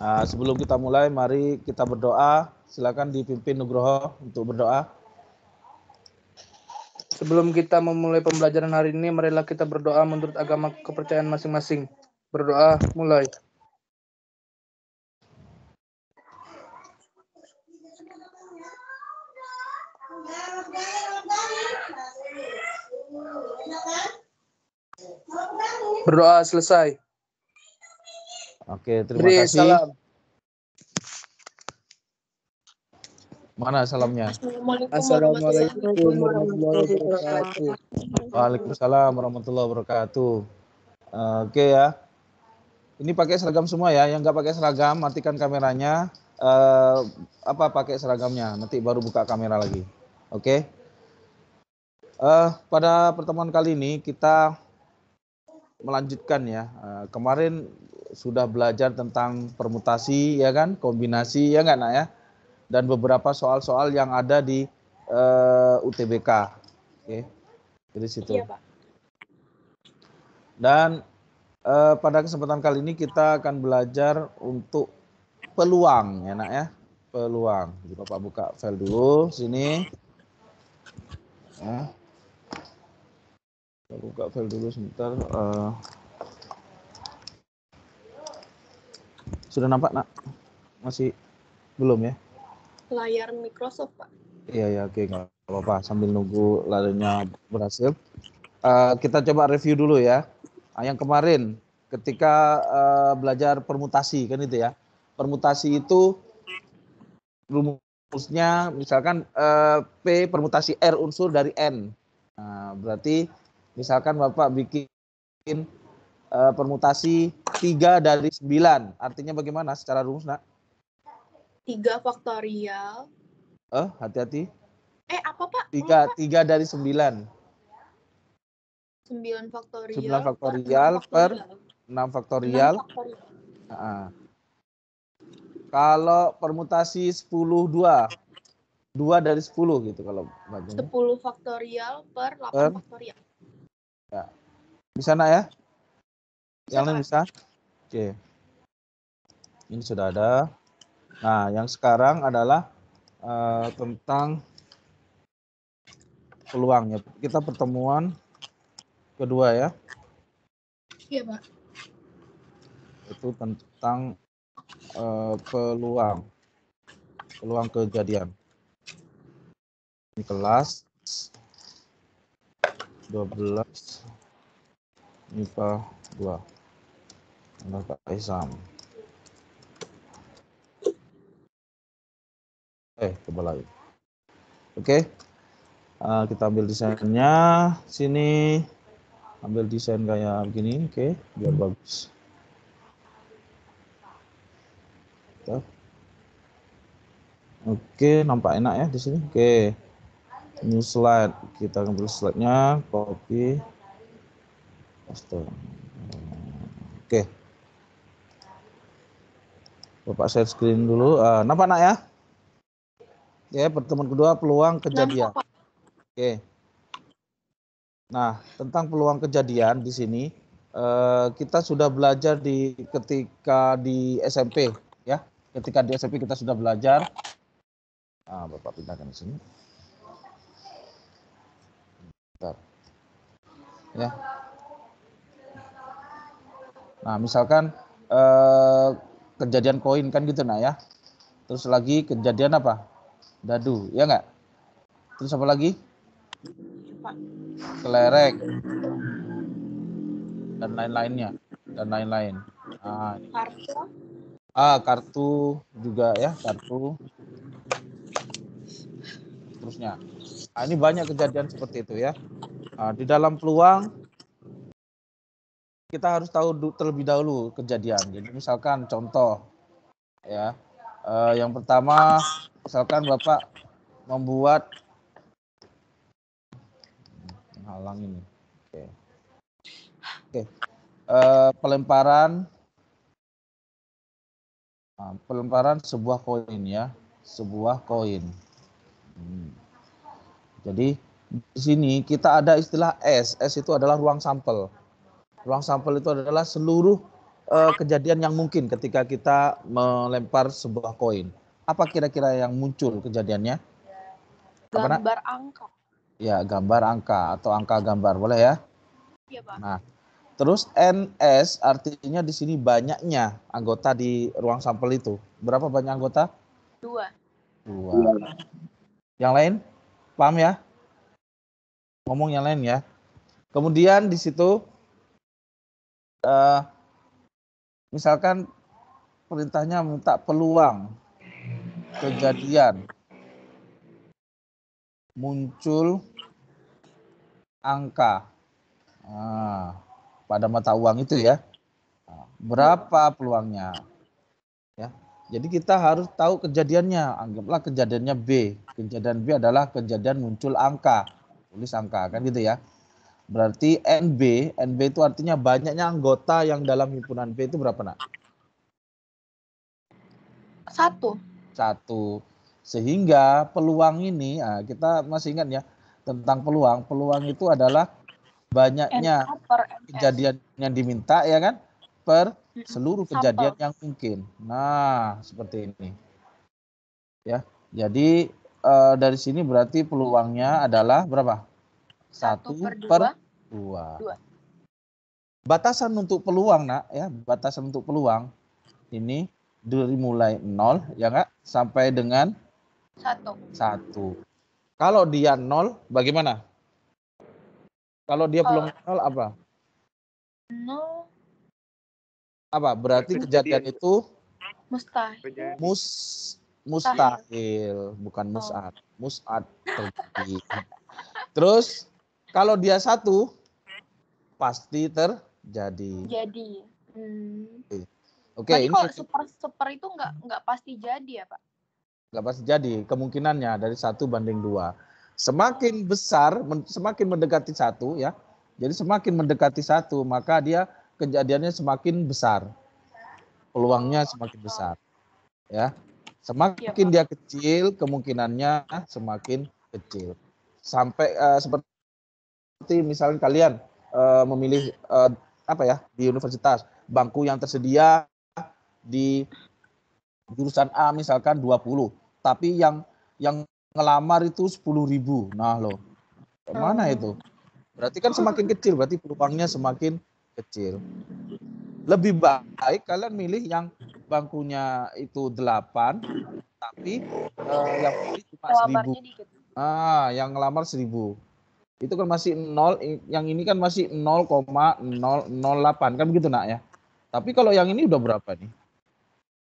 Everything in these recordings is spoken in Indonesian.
Nah, sebelum kita mulai, mari kita berdoa. Silakan dipimpin Nugroho untuk berdoa. Sebelum kita memulai pembelajaran hari ini, marilah kita berdoa menurut agama kepercayaan masing-masing. Berdoa, mulai. Berdoa selesai. Oke, terima Beri kasih. salam. Mana salamnya? Assalamualaikum warahmatullahi wabarakatuh. Waalaikumsalam warahmatullahi wabarakatuh. Eh, Oke ya. Ini pakai seragam semua ya. Yang nggak pakai seragam, matikan kameranya. Eh, apa pakai seragamnya? Nanti baru buka kamera lagi. Oke. Eh, pada pertemuan kali ini kita melanjutkan ya. Eh, kemarin sudah belajar tentang permutasi ya kan, kombinasi ya nggak nak ya, dan beberapa soal-soal yang ada di eh, UTBK. Oke, dari situ. Iya, Pak. Dan eh, pada kesempatan kali ini kita akan belajar untuk peluang ya nak ya, peluang. Jadi Bapak buka file dulu sini. Ya. Buka file dulu sebentar. eh. Sudah nampak nak? Masih belum ya? Layar Microsoft, Pak. Iya ya oke nggak apa-apa sambil nunggu larinya berhasil. Eh, kita coba review dulu ya. Ah, yang kemarin ketika eh, belajar permutasi kan itu ya. Permutasi itu rumusnya misalkan eh, P permutasi R unsur dari N. Nah, berarti misalkan Bapak bikin eh, permutasi 3 dari 9. Artinya bagaimana secara rumus nak? 3 faktorial. Eh, hati-hati. Eh, apa, Pak? 3 3 dari 9. 9 faktorial. 9 faktorial per 6 faktorial. 6 faktorial. Heeh. Kalau permutasi 10 2 2 dari 10 gitu kalau bacanya. 10 faktorial per 8 Per? faktorial. Bisa nak ya? Yang lain bisa? Oke. Ini sudah ada. Nah, yang sekarang adalah eh, tentang peluangnya. Kita pertemuan kedua ya, Iya, Pak. itu tentang eh, peluang. Peluang kejadian. Ini kelas 12 MIPA 2. Anak Pak Isam. Eh, coba lagi. Oke. Eh, kita ambil desainnya sini. Ambil desain kayak begini, oke, biar bagus. Oke, nampak enak ya di sini. Oke. New slide. Kita ambil slide-nya, copy. Paste. Oke. Bapak share screen dulu. Ah, nampak nak ya? Ya, pertemuan kedua peluang kejadian. Oke. Nah, tentang peluang kejadian di sini eh, kita sudah belajar di ketika di SMP ya. Ketika di SMP kita sudah belajar. Ah, Bapak pindahkan di sini. Bentar. Ya. Nah, misalkan eh, kejadian koin kan gitu nah ya. Terus lagi kejadian apa? Dadu, ya nggak? Terus apa lagi? Kelereng dan lain-lainnya dan lain-lain. Ah, ini. Kartu. ah, kartu juga ya kartu. Terusnya, ah, ini banyak kejadian seperti itu ya. Ah, di dalam peluang kita harus tahu terlebih dahulu kejadian. Jadi misalkan contoh ya, eh, yang pertama misalkan bapak membuat halang ini. Oke. Oke. Eh, pelemparan Nah, pelemparan sebuah koin ya, sebuah koin. Hmm. Jadi di sini kita ada istilah S. S itu adalah ruang sampel. Ruang sampel itu adalah seluruh eh, kejadian yang mungkin ketika kita melempar sebuah koin. Apa kira-kira yang muncul kejadiannya? Apa? Gambar angka. Ya, gambar angka atau angka gambar, boleh ya? Iya, Pak. Nah, terus NS artinya di sini banyaknya anggota di ruang sampel itu. Berapa banyak anggota? Dua. Dua. Yang lain? Paham ya? Ngomong yang lain ya. Kemudian di situ eh, misalkan perintahnya minta peluang kejadian muncul angka Ah, pada mata uang itu ya. Nah, Berapa peluangnya? Ya. Jadi kita harus tahu kejadiannya. Anggaplah kejadiannya B. Kejadian B adalah kejadian muncul angka. Tulis angka kan gitu ya. Berarti NB, NB itu artinya banyaknya anggota yang dalam himpunan B itu berapa nak? Satu. Satu. Sehingga peluang ini, ah, kita masih ingat ya tentang peluang. Peluang itu adalah banyaknya per kejadian yang diminta ya kan per seluruh kejadian yang mungkin. Nah, seperti ini. Ya. Jadi eh, dari sini berarti peluangnya adalah berapa? Satu per per dua. Dua. Dua. Batasan untuk peluang, Nak, ya, batasan untuk peluang ini dari mulai nol ya enggak sampai dengan Satu. satu. Kalau dia nol, bagaimana? Kalau dia belum nol apa? Nol. Apa? Berarti kejadian itu Mustahil. mus mustahil, bukan musad. Musad terjadi. Terus kalau dia satu pasti terjadi. Jadi. Hmm. Oke, Berarti ini kalau super super itu nggak nggak pasti jadi ya Pak? nggak pasti jadi. Kemungkinannya dari satu banding dua. Semakin besar, men- semakin mendekati satu ya. Jadi semakin mendekati satu, maka dia kejadiannya semakin besar. Peluangnya semakin besar. Ya. Semakin dia kecil, kemungkinannya semakin kecil. Sampai eh, seperti misalnya kalian eh, memilih eh, apa ya di universitas, bangku yang tersedia di jurusan A misalkan 20, tapi yang yang ngelamar itu 10.000. Nah, loh. Mana Hmm. itu? Berarti kan semakin kecil, berarti peluangnya semakin kecil. Lebih baik kalian milih yang bangkunya itu 8, tapi eh, yang pilih cuma 1000. Lamarnya dikit. Ah, yang ngelamar 1000. Itu kan masih 0, i- yang ini kan masih 0,008 kan begitu nak ya. Tapi kalau yang ini udah berapa nih?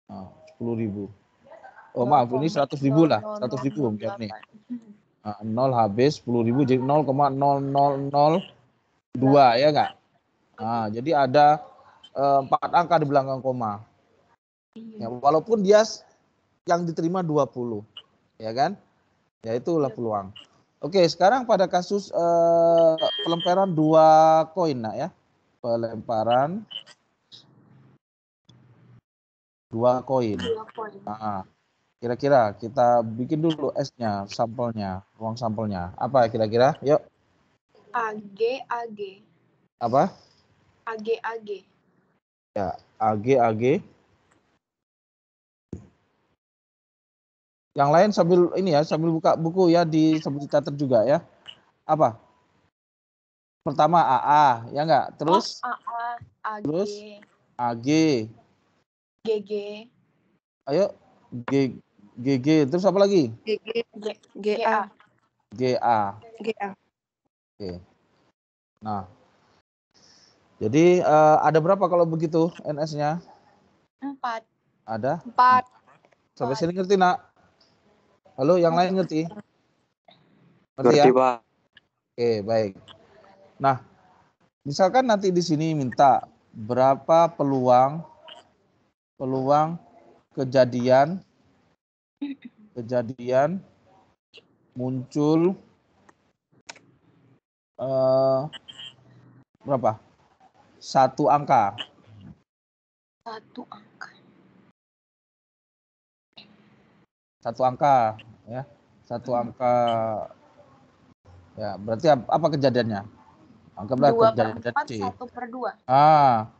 Ah, 10.000. Oh maaf, ini 100 ribu lah, 100 ribu biar nih. Nah, 0 habis 10 ribu jadi 0,0002 ya enggak? Nah, jadi ada eh, empat angka di belakang koma. Ya, walaupun dia yang diterima 20, ya kan? Ya itulah peluang. Oke, sekarang pada kasus eh, pelemparan dua koin, nak ya. Pelemparan dua koin. Nah, kira-kira kita bikin dulu S-nya, sampelnya, ruang sampelnya. Apa kira-kira? Yuk, AG AG apa? AG AG. AG, AG. Yang lain sambil ini ya, sambil buka buku ya di sambil dicatat juga ya. Apa? Pertama AA, ya enggak? Terus oh, AA AG terus? AG. GG Ayo G GG terus apa lagi? GG, GA, GA. GA. Oke. Nah. Jadi eh, ada berapa kalau begitu NS-nya? empat Ada? empat Sampai sini ngerti, Nak? Halo, yang lain ngerti? Ngerti ya? Pak. Oke, baik. Nah, misalkan nanti di sini minta berapa peluang peluang kejadian kejadian muncul eh, berapa? Satu angka. satu angka Satu angka, ya. Satu angka. Ya, berarti ap- apa kejadiannya? Anggaplah dua per kejadian empat C. satu per dua Ah,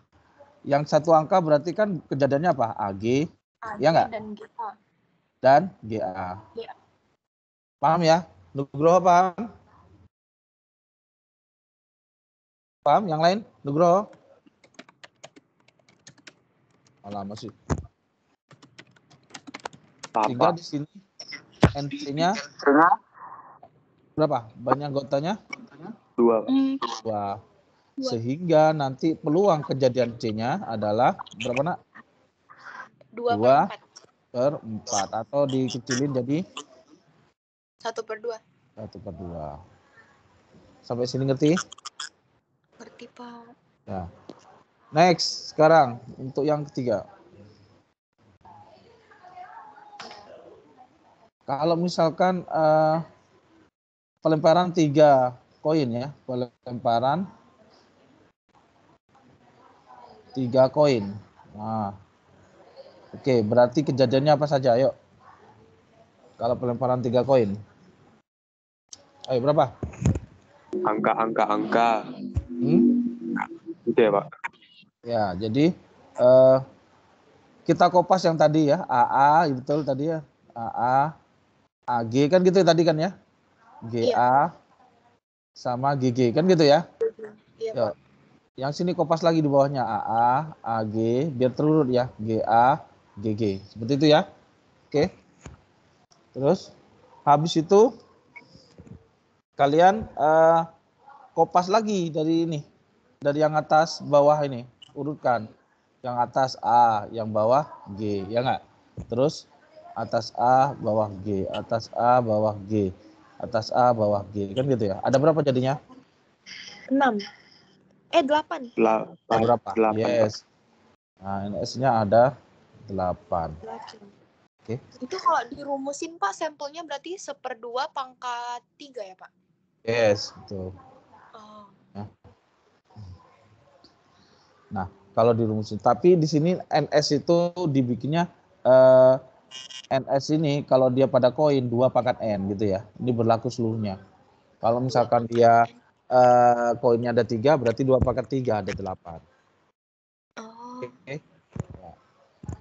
Yang satu angka berarti kan kejadiannya apa? AG AG Iya nggak? dan GA. dan GA. GA. Paham ya? Nugroho paham? Paham? Yang lain? Nugroho? Alah, masih. Sehingga Apa? di sini NC-nya berapa? Banyak anggotanya? Dua. Dua. Dua. Sehingga nanti peluang kejadian C-nya adalah berapa nak? dua, Dua. per empat. Per 4 atau dikecilin jadi Satu per dua. 1 per 2. Sampai sini ngerti? Ngerti, Pak. Ya. Next, sekarang untuk yang ketiga. Kalau misalkan eh, pelemparan tiga koin ya, pelemparan tiga koin. Nah, oke, berarti kejadiannya apa saja? Ayo, kalau pelemparan tiga koin. Ayo berapa? Angka, angka, angka. Hmm? Gitu ya, Pak. Ya, jadi eh, kita kopas yang tadi ya, AA betul tadi ya, AA, AG kan gitu ya tadi kan ya, GA sama GG kan gitu ya. Iya, Ya. Pak. Yang sini kopas lagi di bawahnya AA, AG, biar terurut ya, GA, GG, seperti itu ya. Oke. Terus habis itu kalian eh, kopas lagi dari ini, dari yang atas bawah ini, urutkan. Yang atas A, yang bawah G, ya nggak? Terus atas A, bawah G, atas A, bawah G, atas A, bawah G, kan gitu ya. Ada berapa jadinya? Enam. Eh, delapan. La- Ada berapa? Delapan, Pak. Yes. Nah, NS-nya ada 8. Delapan. Oke. Itu kalau dirumusin, Pak, sampelnya berarti seperdua pangkat tiga ya, Pak? Yes, betul. Oh. Kalau dirumusin. Tapi di sini NS itu dibikinnya eh, NS ini kalau dia pada koin 2 pangkat N gitu ya. Ini berlaku seluruhnya. Kalau misalkan dia eh, koinnya ada tiga, berarti 2 pangkat 3 ada 8. Oh, Oke. Ya.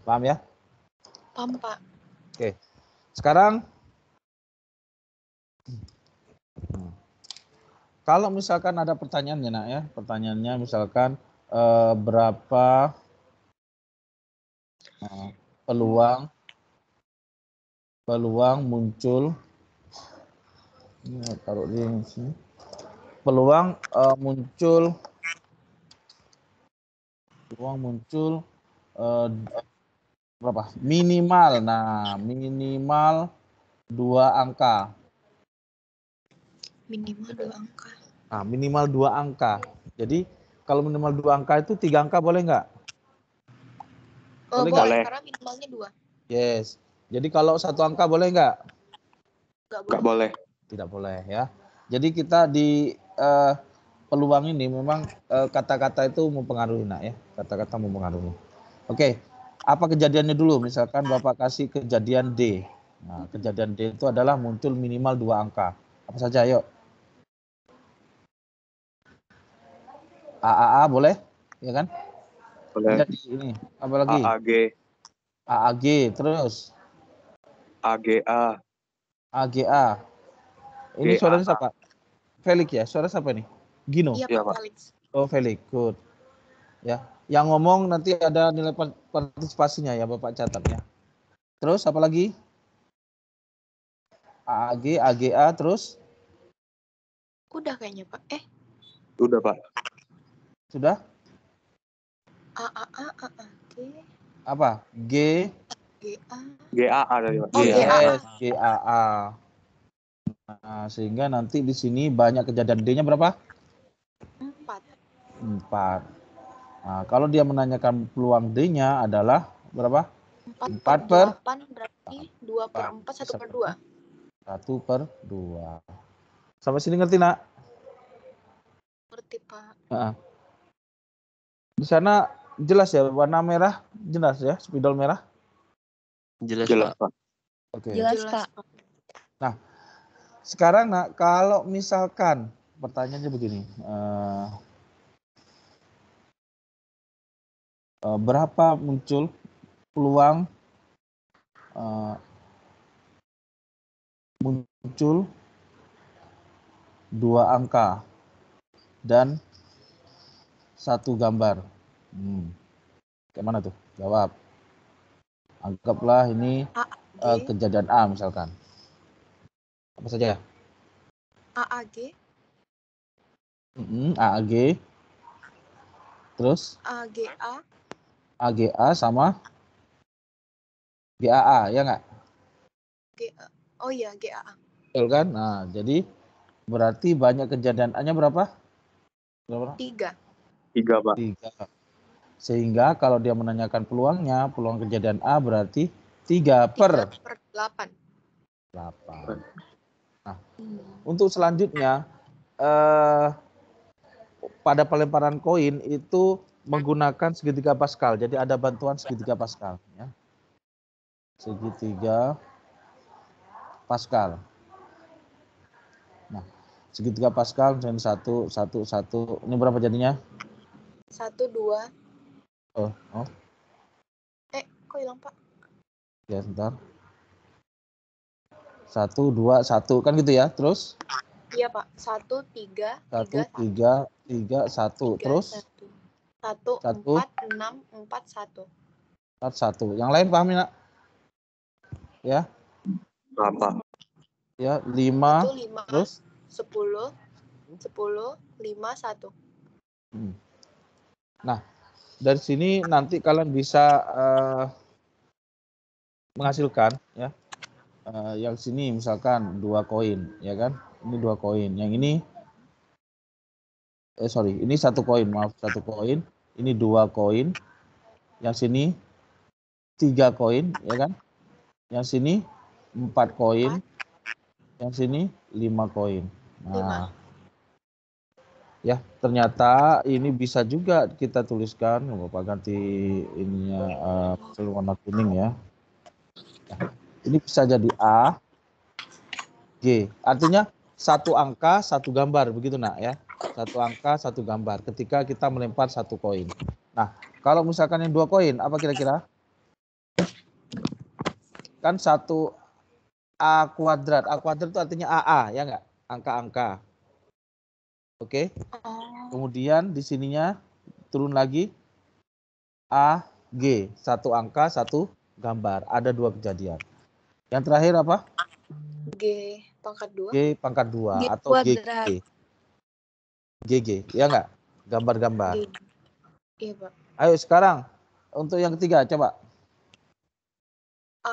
Paham ya? paham, Pak. Sekarang Hmm. kalau misalkan ada pertanyaannya nak ya, pertanyaannya misalkan eh, berapa eh, peluang peluang muncul. Ini taruh di sini. Peluang eh, muncul. Peluang muncul eh, berapa? Minimal. Nah minimal dua angka. Minimal dua angka. nah minimal dua angka. Jadi kalau minimal dua angka itu tiga angka boleh nggak? Oh, Boleh boleh, karena minimalnya dua. yes jadi kalau satu angka boleh nggak? Nggak boleh. tidak boleh ya. Jadi kita di eh, peluang ini memang eh, kata-kata itu mempengaruhi nak ya. Kata-kata mempengaruhi. Oke apa kejadiannya dulu? Misalkan bapak kasih kejadian D. Nah kejadian D itu adalah muncul minimal dua angka. Apa saja yuk AAA boleh? Ya kan? Boleh. jadi ini apa lagi? AAG, AAG terus AGA, AGA ini GAA. suaranya siapa Felix ya suara siapa nih Gino Iya, Iya, Pak. Felix. Oh, Felix, good. Ya, yang ngomong nanti ada nilai par- partisipasinya ya, Bapak catat ya. Terus apa lagi? AAG, AGA, terus Udah kayaknya, Pak. Eh, udah Pak. sudah A, A, A, A, A, G, apa? G, G, A. GAA tadi Pak. Oh, GAA. GS, GAA. Nah, sehingga nanti di sini banyak kejadian D-nya berapa? Empat. Empat. Nah, kalau dia menanyakan peluang D-nya adalah berapa? Empat, Empat per per- delapan berarti dua per empat, satu per dua. Satu per dua. Sampai sini ngerti, nak? Ngerti, Pak. Heeh. Di sana jelas ya warna merah jelas ya spidol merah. Jelas, Jelas Pak. Pak. Oke. Jelas, Pak. Sekarang nak kalau misalkan pertanyaannya begini, eh, eh, berapa muncul peluang eh, muncul dua angka dan satu gambar. Hmm. Kayak mana tuh? Jawab. Anggaplah ini eh, G, kejadian A misalkan. Apa saja? AAG, Mm-mm, AAG. Terus AGA, AGA sama GAA ya nggak? GA. Oh iya, GAA. Betul kan? Nah, jadi berarti banyak kejadian A-nya berapa? Berapa? Tiga. Tiga, Pak. Tiga. Sehingga kalau dia menanyakan peluangnya, peluang kejadian A berarti tiga per Tiga per delapan. delapan. Hmm. Untuk selanjutnya, eh, pada pelemparan koin itu menggunakan segitiga Pascal. Jadi ada bantuan segitiga Pascal. Ya. Segitiga Pascal. Nah, segitiga Pascal misalnya satu, satu, satu. Ini berapa jadinya? Satu, dua. Oh, oh, Eh, kok hilang, Pak? ya sebentar. Satu, dua, satu. Kan gitu ya. Terus Iya, Pak. Satu, tiga, satu, tiga, tiga, tiga, satu. tiga, Terus satu. Satu, Satu. empat, enam, empat, satu. empat, satu. Yang lain paham ya? nak? Ya, Berapa? ya lima. Satu, lima, Terus sepuluh, sepuluh, lima, satu. Dari sini nanti kalian bisa eh, menghasilkan ya. Eh, yang sini misalkan dua koin, ya kan? Ini dua koin. Yang ini eh sorry, ini satu koin, maaf satu koin. Ini dua koin. Yang sini tiga koin, ya kan? Yang sini empat koin. Yang sini lima koin. Nah. Ya ternyata ini bisa juga kita tuliskan. Bapak ganti ininya uh, warna kuning ya. Ini bisa jadi A G. Artinya satu angka satu gambar. Begitu nak ya. Satu angka satu gambar. Ketika kita melempar satu koin. Nah kalau misalkan yang dua koin apa kira-kira? Kan satu A kuadrat. A kuadrat itu artinya AA ya enggak angka-angka oke Oh, Kemudian di sininya turun lagi A, G. Satu angka, satu gambar. Ada dua kejadian. Yang terakhir apa? G pangkat dua. G pangkat dua G atau kuadrat. GG. GG, ya enggak? Gambar-gambar. G. Iya, Pak. Ayo sekarang untuk yang ketiga coba. A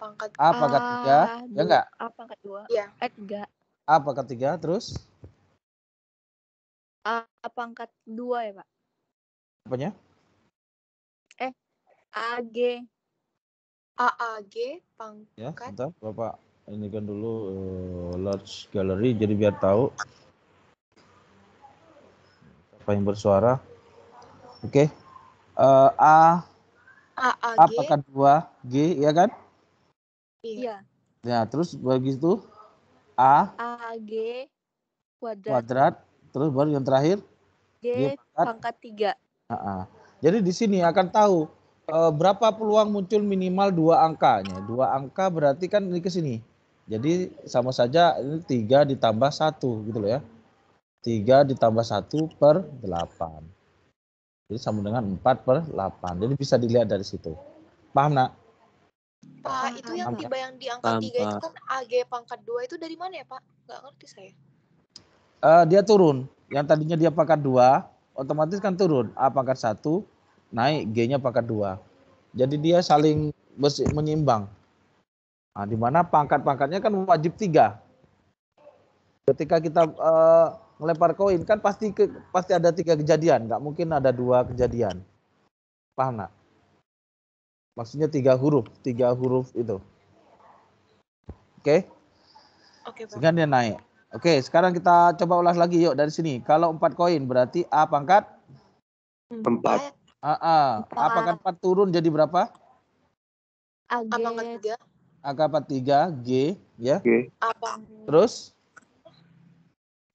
pangkat A pangkat tiga, ya enggak? A pangkat dua. Iya. Eh tiga. A pangkat tiga, terus A pangkat dua ya pak. apanya? A G. AAG pang Ya, sebentar, Bapak ini kan dulu eh, large gallery jadi biar tahu apa yang bersuara. Oke. Eh, A A AAG. pangkat dua G ya kan? Iya. Ya, terus begitu A A G kuadrat. kuadrat, terus baru yang terakhir G G pangkat. pangkat tiga. Ah, ah. Jadi di sini akan tahu eh, berapa peluang muncul minimal dua angkanya. Dua angka berarti kan ini ke sini. Jadi sama saja ini tiga ditambah satu gitu loh ya. Tiga ditambah satu per delapan. Jadi sama dengan empat per delapan. Jadi bisa dilihat dari situ. Paham nak? Pak, itu yang tiba yang di angka tiga itu kan AG pangkat dua itu dari mana ya, Pak? Nggak ngerti saya. Eh, dia turun. Yang tadinya dia pangkat dua, otomatis kan turun. A pangkat satu, naik G-nya pangkat dua. Jadi dia saling menyeimbang. Nah, di mana pangkat-pangkatnya kan wajib tiga. Ketika kita eh, melempar koin kan pasti ke, pasti ada tiga kejadian, nggak mungkin ada dua kejadian. Paham nggak? Maksudnya tiga huruf, tiga huruf itu. Oke? Oke, Pak. Sehingga dia naik. Oke, sekarang kita coba ulas lagi yuk dari sini. Kalau empat koin berarti A pangkat Empat. A, A. A Empat. pangkat 4 turun jadi berapa? A A pangkat G. tiga. A pangkat 3 G ya. Oke. A pang Terus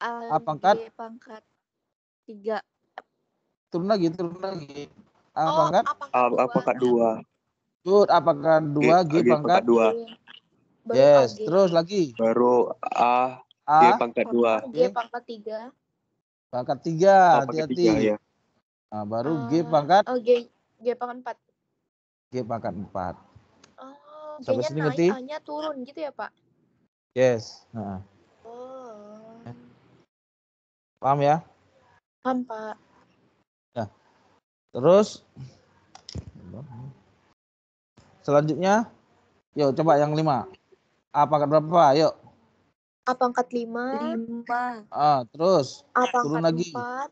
A A pangkat? G pangkat tiga. turun lagi, turun lagi. A Oh, pangkat. A pangkat A, dua. A pangkat dua. Good. A pangkat dua. G G pangkat. dua. Yes. Terus lagi. Baru A, G A pangkat dua. G pangkat tiga. pangkat tiga. Hati-hati. tiga ya. Nah, baru G Eh, pangkat. Oh, G, G pangkat empat. G pangkat empat. Oh, Sampai sini ngerti? A-nya turun gitu ya, Pak? Yes. Nah, Oh. paham ya? Paham, Pak. Terus selanjutnya, yuk coba yang lima. A pangkat berapa? Yuk. A pangkat lima. Lima. Ah, terus A Turun pangkat lagi. empat.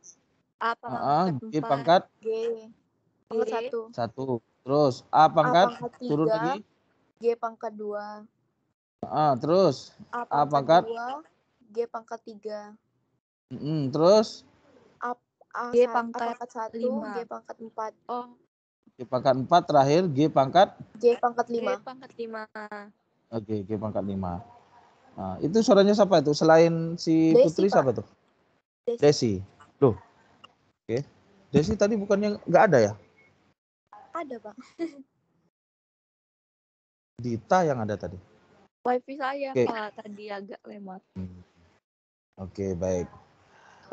A ah, pangkat G empat. pangkat G. Pangkat G. satu. satu. Terus A A pangkat pangkat turun lagi. G pangkat dua. Ah, terus A A pangkat, pangkat? dua. G pangkat tiga. mm, terus A, G sa- A pangkat pangkat satu. lima. G pangkat empat. Oh, G pangkat empat terakhir G pangkat G pangkat G lima. pangkat lima. Oke, G pangkat 5. Nah, itu suaranya siapa itu? Selain si Desi, Putri Pak. siapa tuh? Desi. Desi. Loh. Oke. Desi tadi bukannya nggak ada ya? Ada, Pak. Dita yang ada tadi. Wifi saya Oke. Pak tadi agak lemot. Oke, baik.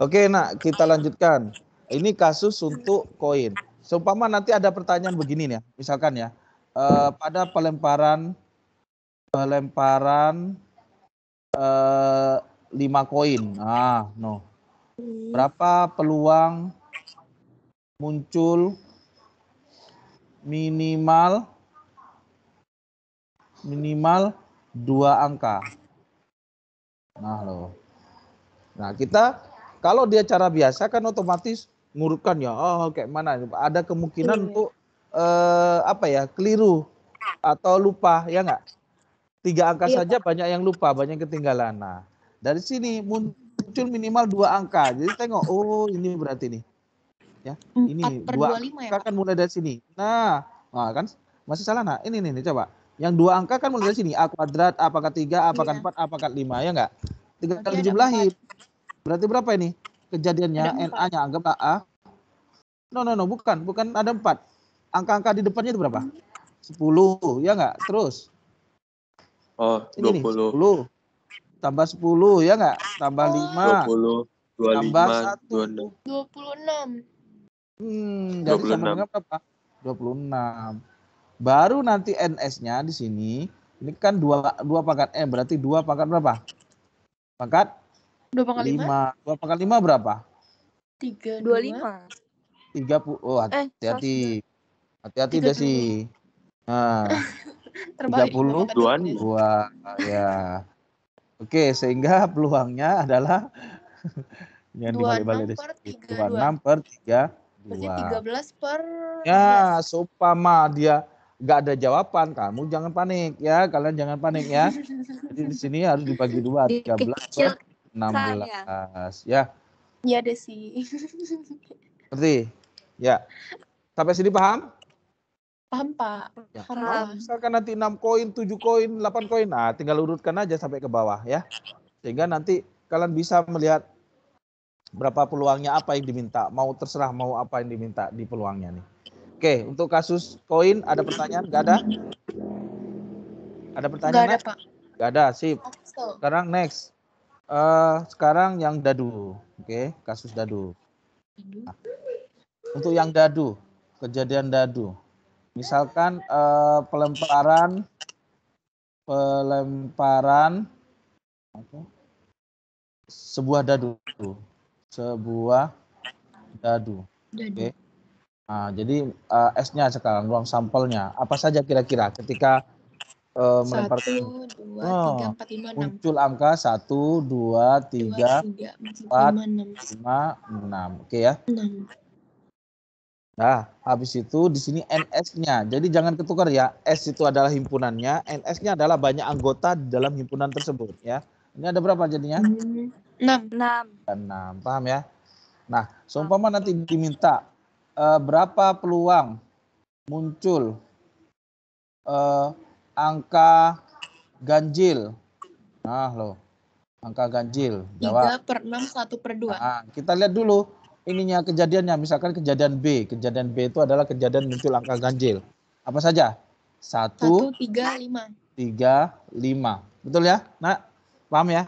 Oke, nak kita lanjutkan. Ini kasus untuk koin. Seumpama nanti ada pertanyaan begini nih ya, misalkan ya, eh, pada pelemparan pelemparan eh, lima koin. Ah, no. Berapa peluang muncul minimal minimal dua angka. Nah, loh. Nah, kita kalau dia cara biasa kan otomatis ngurutkan ya, oh kayak mana? Ada kemungkinan Iya. untuk eh, apa ya, keliru atau lupa, ya enggak? Tiga angka Iya, saja banyak yang lupa, banyak yang ketinggalan. Nah, dari sini muncul minimal dua angka. Jadi tengok, oh ini berarti nih. Ya, ini dua ya, angka Pak? kan mulai dari sini. Nah, nah kan masih salah nah. Ini nih, nih coba. Yang dua angka kan mulai dari sini. A kuadrat, A pangkat tiga, A pangkat Iya. empat, A pangkat ya enggak? Tinggal Berarti ada dijumlahin. Berarti berapa ini? Kejadiannya. NA-nya anggaplah A. No, no, no, bukan. Bukan ada empat. Angka-angka di depannya itu berapa? 10, ya enggak? Terus. Oh, Ini nih, 20, 10. Tambah 10, ya enggak? Tambah Oh. 5. 20, 25, Tambah 26. 26. Hmm, jadi sama 26. dengan berapa? 26. Baru nanti NS-nya di sini, ini kan dua, dua pangkat M, berarti dua pangkat berapa? Pangkat Dua pangkat lima. 5. Dua pangkat 5 berapa? Tiga. Dua lima. 30. Oh, Eh, hati-hati. Hati-hati Tiga Desi. Nah, Terbalik. 30, dua Duaan. dua ya. Oke, sehingga peluangnya adalah yang 26 dibalik-balik per Desi. 32. 26 per 3. Berarti Dua. 13 per Ya, seumpama dia nggak ada jawaban, kamu jangan panik ya. Kalian jangan panik ya. Jadi di sini harus dibagi dua, 13 Dikecil per 16. Ya, Iya deh sih. ngerti? Ya. Sampai sini paham? Paham, Pak. Ya. Misalkan nanti 6 koin, 7 koin, 8 koin, nah tinggal urutkan aja sampai ke bawah ya. Sehingga nanti kalian bisa melihat berapa peluangnya, apa yang diminta. Mau terserah mau apa yang diminta di peluangnya nih. Oke, untuk kasus koin ada pertanyaan? Nggak ada? Ada Enggak pertanyaan? ada, Nat? Pak. Nggak ada, sip. Sekarang next. Eh, sekarang yang dadu. Oke, kasus dadu. Untuk yang dadu, kejadian dadu. Misalkan eh, pelemparan pelemparan apa? sebuah dadu. Sebuah dadu. jadi Nah, jadi eh, S-nya sekarang ruang sampelnya apa saja kira-kira ketika eh, melemparkan satu, dua, Oh, tiga, empat, lima, enam. muncul angka 1 2 Dua, 3 tiga, empat, lima, enam. 5 6. Oke ya. Enam. Nah, habis itu di sini NS-nya. Jadi jangan ketukar ya. S itu adalah himpunannya, NS-nya adalah banyak anggota di dalam himpunan tersebut ya. Ini ada berapa jadinya? Hmm, Enam. enam. Enam. Paham ya? Nah, seumpama nanti diminta eh, berapa peluang muncul eh, angka ganjil. Nah, loh. Angka ganjil. Jawab. per enam, satu per dua. Nah, kita lihat dulu ininya kejadiannya, misalkan kejadian B. Kejadian B itu adalah kejadian muncul angka ganjil. Apa saja? Satu, Satu, tiga, lima. tiga, lima. Betul ya? Nak, paham ya?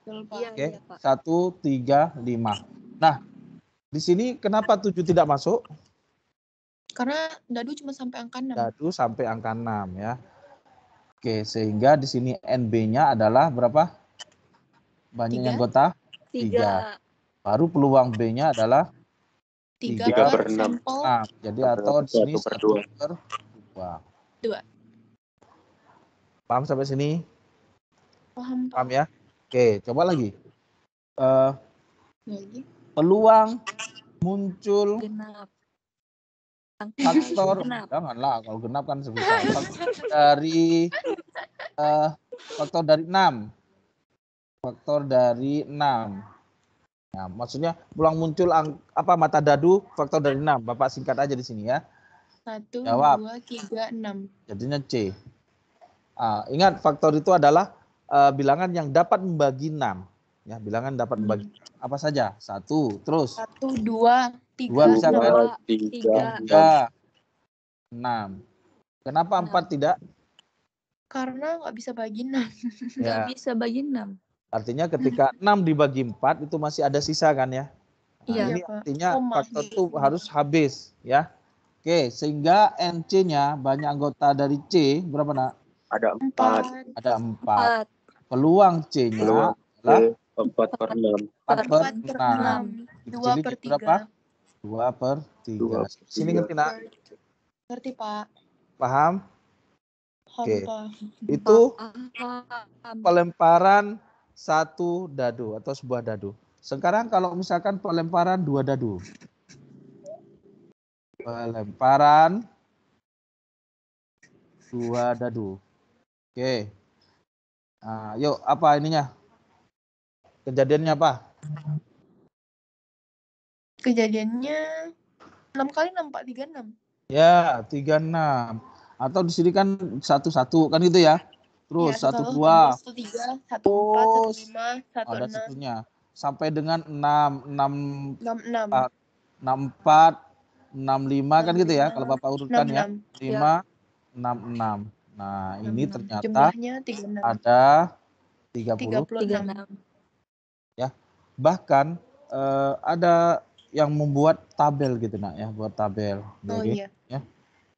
Betul, Pak. Iya, Oke, iya, Pak. satu, tiga, lima. Nah, di sini kenapa tujuh tidak masuk? Karena dadu cuma sampai angka enam. Dadu sampai angka 6 ya. Oke, sehingga di sini NB-nya adalah berapa? Banyak Tiga. anggota? Tiga. Baru peluang B-nya adalah Tiga, tiga per per enam. sampel. 6. Jadi atau di sini Satu per 1 dua. per 2. Dua. Paham sampai sini? Paham. Paham ya? Oke, coba lagi. Eh, Lagi. peluang muncul Genap. Faktor genap. janganlah kalau genap kan sebesar faktor dari eh, faktor dari 6 faktor dari 6 nah maksudnya peluang muncul ang- apa mata dadu faktor dari 6 Bapak singkat aja di sini ya Satu, Jawab. dua, tiga, enam. jadinya C Ah, ingat faktor itu adalah eh, bilangan yang dapat membagi 6 ya bilangan dapat membagi apa saja satu terus Satu, dua, tiga, Dua bisa enam. kan? Dua, tiga, tiga. tiga enam kenapa Enam. empat tidak Karena nggak bisa bagi enam. Nggak ya bisa bagi enam. Artinya ketika 6 dibagi 4 itu masih ada sisa kan ya? Nah, Iya. ini Pak. artinya Koma. faktor itu harus habis ya. Oke, sehingga NC-nya banyak anggota dari C berapa nak? ada empat. Empat. Ada 4. Empat. Peluang C-nya adalah empat per enam. 4 per Empat per 6. enam. Dua per jadi berapa? tiga. 2 per 3. Dua per Sini tiga. ngerti nak? Ngerti, Pak. Paham? Paham, Oke. Pak. Itu pelemparan satu dadu atau sebuah dadu. Sekarang kalau misalkan pelemparan dua dadu. Pelemparan dua dadu. Oke. Nah, yuk apa ininya? Kejadiannya apa? Kejadiannya enam kali enam, Pak. Tiga enam. Ya, 36. Atau di sini kan satu-satu kan gitu ya. Terus Iya, satu dua Satu tiga, satu empat, satu lima, satu ada enam, satunya. Sampai dengan 6 6 enam enam, Ah, 64 65 kan gitu ya kalau Bapak enam urutkan ya. enam. 5 66. Nah, Enam, ini enam. ternyata jumlahnya tiga enam. ada Tiga 30 puluh Tiga enam. enam. bahkan eh, ada yang membuat tabel gitu nak ya, buat tabel. Oh Jadi, iya,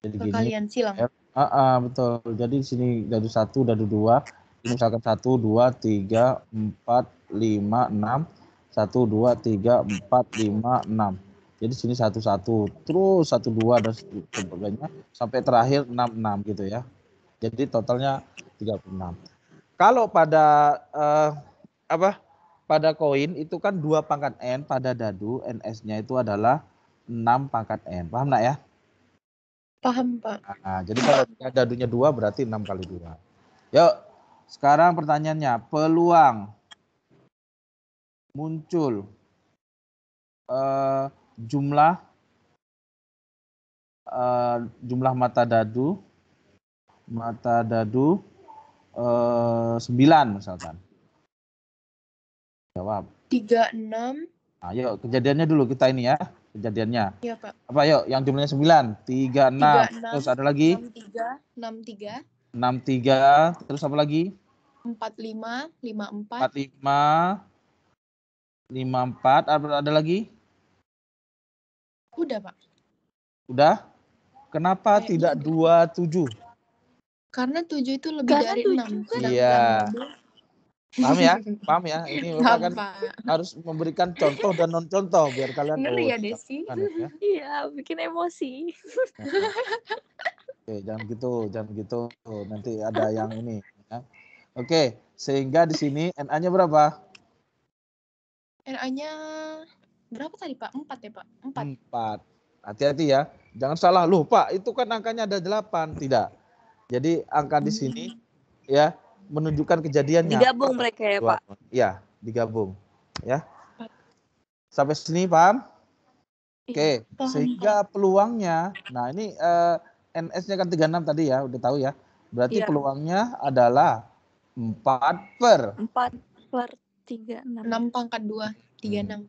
jadi gini. perkalian silang. Ya. Ah, ah, betul. Jadi di sini dadu satu, dadu dua. Ini misalkan satu, dua, tiga, empat, lima, enam. Satu, dua, tiga, empat, lima, enam. Jadi sini satu, satu. Terus satu, dua dan sebagainya sampai terakhir enam, enam gitu ya. Jadi totalnya 36. Kalau pada eh, apa? Pada koin itu kan dua pangkat n pada dadu ns-nya itu adalah 6 pangkat n. Paham nak ya? Paham, Pak. Nah, jadi kalau dadunya dua berarti 6 kali dua. Yuk, sekarang pertanyaannya, peluang muncul eh, jumlah eh, jumlah mata dadu mata dadu eh, 9 misalkan. Jawab. Tiga enam. Nah, yuk kejadiannya dulu kita ini ya, kejadiannya. Iya, Pak. Apa yuk yang jumlahnya 9, 3 6. Tiga, enam. Terus ada lagi Enam tiga, enam tiga, 63, terus apa lagi? empat lima, lima empat, 45 54 ada, ada lagi? udah, Pak. Udah? Kenapa Kayaknya tidak udah. 27? Karena tujuh itu lebih Karena dari tujuh enam. kan. Paham ya? Paham ya? Ini Bapak kan harus memberikan contoh dan non contoh biar kalian Ngeri oh, ya, Desi. ya. Iya, bikin emosi. Oke, jangan gitu, jangan gitu. Nanti ada yang ini ya. Oke, sehingga di sini NA-nya berapa? NA-nya berapa tadi, Pak? Empat ya, Pak? Empat. Empat. Hati-hati ya. Jangan salah. Loh, Pak, itu kan angkanya ada delapan. Tidak. Jadi angka di sini ya menunjukkan kejadiannya. Digabung mereka ya. Pak. Ya, digabung. Ya. Sampai sini paham? Oke, Paham, sehingga peluangnya, nah ini eh, NS-nya kan 36 tadi ya, udah tahu ya. Berarti Iya. peluangnya adalah 4 per Empat per tiga enam. Enam pangkat dua, tiga Hmm. enam.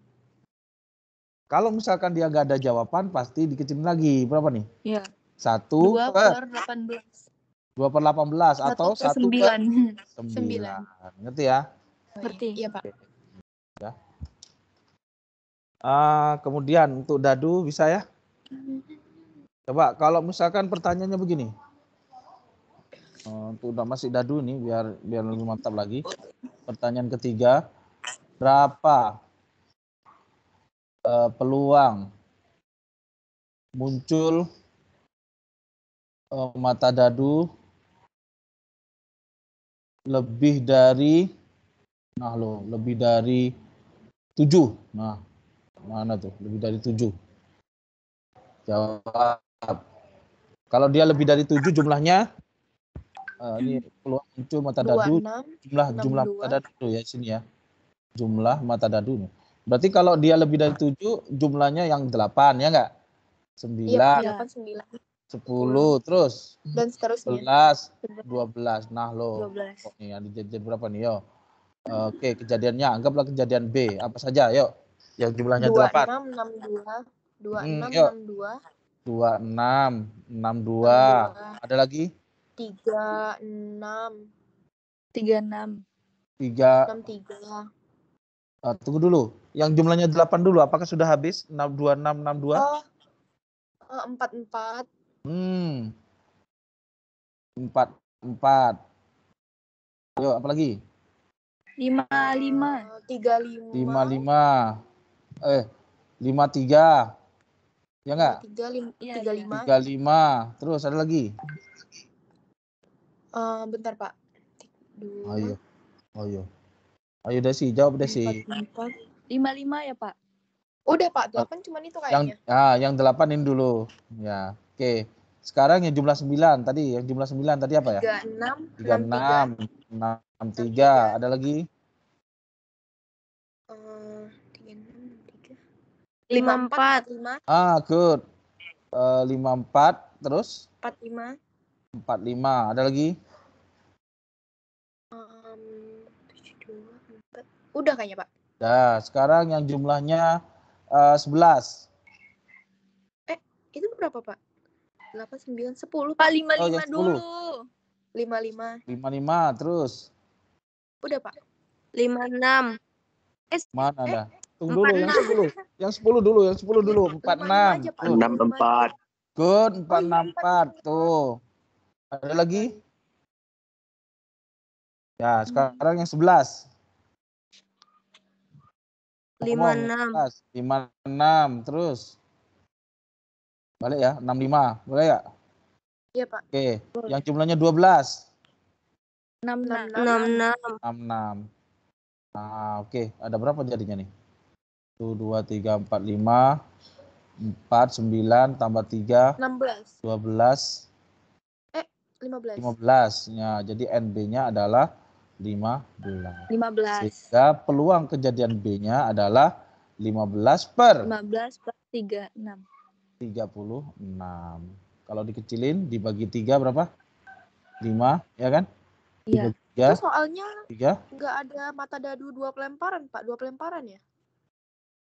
Kalau misalkan dia nggak ada jawaban, pasti dikecilin lagi. Berapa nih? Iya. Satu Dua per per delapan belas. dua per 18 atau Satu per satu per Sembilan. sembilan. Ngerti ya? Ngerti. Iya pak. Ah, kemudian untuk dadu bisa ya? Coba kalau misalkan pertanyaannya begini. Eh, Untuk udah masih dadu nih biar biar lebih mantap lagi. Pertanyaan ketiga, berapa eh, peluang muncul eh, mata dadu lebih dari nah lo lebih dari tujuh. Nah mana tuh? Lebih dari tujuh. Jawab. Kalau dia lebih dari tujuh jumlahnya eh, ini peluang muncul mata dadu. Jumlah jumlah mata dadu ya sini ya. Jumlah mata dadu nih. berarti kalau dia lebih dari tujuh jumlahnya yang delapan ya enggak? Iya sembilan. delapan sembilan. Sepuluh terus? Dan seterusnya. sebelas. Dua belas. Nah lo. Dua belas. kok nih ada kejadian berapa nih yo? Oke kejadiannya. Anggaplah kejadian B. Apa saja yuk yang jumlahnya Dua delapan. enam enam dua. Dua Hmm, enam yuk. enam dua. dua enam enam dua. Ada lagi? Tiga enam. Tiga enam. tiga. Enam tiga. eh, tunggu dulu. Yang jumlahnya delapan dulu. Apakah sudah habis? Enam dua enam enam dua? Oh. eh, Empat empat. Hmm. Empat, empat. Yuk, apa lagi? Lima lima. Tiga lima. Lima, lima. Eh, lima, tiga. Ya enggak? Tiga lima. Iya, Tiga iya. lima. Tiga, lima. Terus ada lagi? Eh, bentar pak. Dua. Ayo. Ayo. Ayo Desi, jawab Desi. Empat, empat. Lima lima ya pak. Udah pak. Delapan cuman itu Yang kayaknya. ah, yang delapan ini dulu. Ya, oke. Sekarang yang jumlah sembilan tadi, yang jumlah sembilan tadi apa ya? Tiga enam. Tiga, enam tiga. enam. Enam, tiga. Ada lagi? Eh, tiga enam enam tiga. Lima empat. Lima Ah, good. Eh, lima, empat. Terus? empat lima. Empat, lima. Ada lagi? Em, tujuh dua empat. Udah kayaknya pak. Nah, sekarang yang jumlahnya eh, 11. Itu berapa pak? Delapan sembilan sepuluh. Pak lima Oh, lima yang sepuluh. dulu. Lima lima. 55 terus. Udah pak. Lima enam. Mana Eh, ada? Tunggu dulu, yang empat, 10. Yang 10 dulu, yang 10 dulu. 46. aja, Pak. Tuh. enam empat Good, Oh, iya, 464. Tuh. Ada lagi? Ya, sekarang yang 11. Lima enam. 11. 56 terus. Balik ya, 65. Boleh ya? Iya pak. Oke, yang jumlahnya 12. Enam Enam enam. enam. Enam enam. 66. Nah, oke. Ada berapa jadinya nih? 1, 2, 3, 4, 5. 4, 9, tambah 3, Enam belas. 12, Lima belas. 15. Ya, jadi NB-nya adalah 15. Lima belas. Sehingga peluang kejadian B-nya adalah 15 per Lima belas per tiga enam. 36. Kalau dikecilin dibagi 3 berapa? 5, ya kan? Iya. Dibagi Itu soalnya 3, 3. nggak ada mata dadu dua pelemparan pak. Dua pelemparan ya?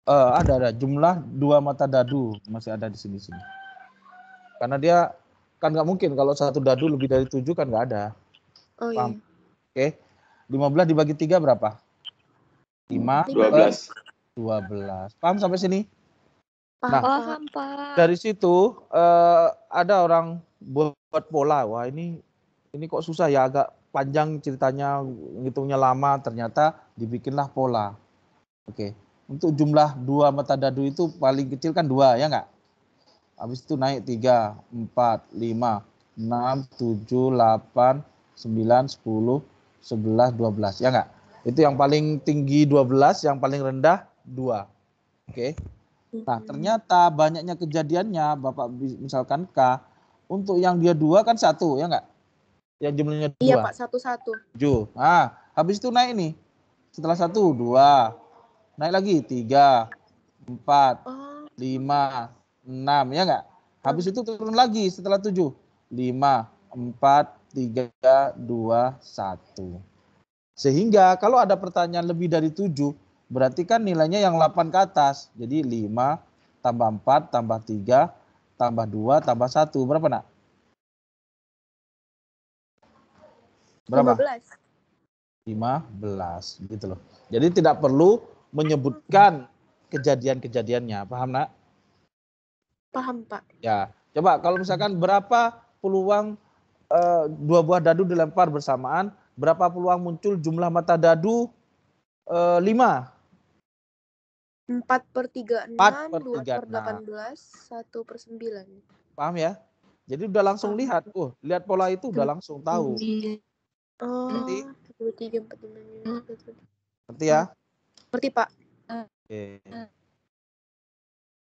Eh, ada ada jumlah dua mata dadu masih ada di sini sini. Karena dia kan nggak mungkin kalau satu dadu lebih dari tujuh kan nggak ada. Oh iya. Paham. Oke, 15 dibagi tiga berapa? 5 dua belas 12. Paham sampai sini? Nah. Dari situ eh, ada orang buat pola. Wah ini ini kok susah ya agak panjang ceritanya, ngitungnya lama. Ternyata dibikinlah pola. Oke, untuk jumlah dua mata dadu itu paling kecil kan dua ya nggak? Habis itu naik tiga, empat, lima, enam, tujuh, delapan, sembilan, sepuluh, sebelas, dua belas ya nggak? Itu yang paling tinggi 12, yang paling rendah dua. Oke. Nah, ternyata banyaknya kejadiannya, Bapak misalkan K, untuk yang dia dua kan satu, ya enggak? Yang jumlahnya Iya dua, pak. Satu-satu. tujuh. Nah, habis itu naik nih. Setelah satu, dua. Naik lagi, tiga, empat, Oh. lima, enam, ya enggak? Habis itu turun lagi setelah tujuh. Lima, empat, tiga, dua, satu. Sehingga kalau ada pertanyaan lebih dari tujuh, berarti kan nilainya yang 8 ke atas. Jadi 5 tambah 4 tambah 3 tambah 2 tambah 1. Berapa nak? Berapa? 15. 15 gitu loh. Jadi tidak perlu menyebutkan kejadian-kejadiannya, paham nak? Paham, Pak. Ya, coba kalau misalkan berapa peluang eh, dua buah dadu dilempar bersamaan, berapa peluang muncul jumlah mata dadu eh, lima? 4 per 36, Empat per 2 per 36. 18, 1 per 9. Paham ya? Jadi udah langsung Paham. lihat, oh lihat pola itu udah langsung tahu. Oh, Ngerti? 2, 3, 4, 5, 6, 7. Ngerti ya? Ngerti, Pak. Oke.